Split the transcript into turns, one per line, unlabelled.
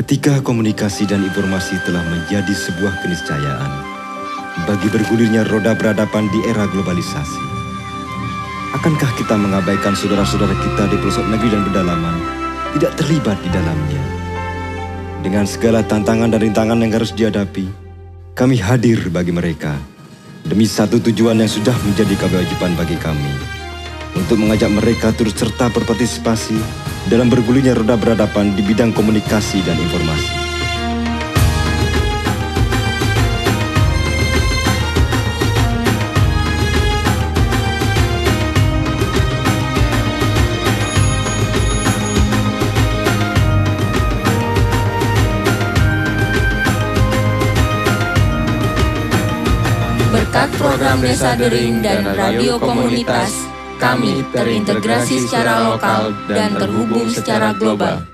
Ketika komunikasi dan informasi telah menjadi sebuah keniscayaan bagi bergulirnya roda peradaban di era globalisasi, akankah kita mengabaikan saudara-saudara kita di pelosok negeri dan pedalaman tidak terlibat di dalamnya? Dengan segala tantangan dan rintangan yang harus dihadapi, kami hadir bagi mereka demi satu tujuan yang sudah menjadi kewajiban bagi kami untuk mengajak mereka turut serta berpartisipasi dalam bergulirnya roda berhadapan di bidang komunikasi dan informasi.
Berkat program Desa Dering dan radio komunitas, kami terintegrasi secara lokal dan terhubung secara global.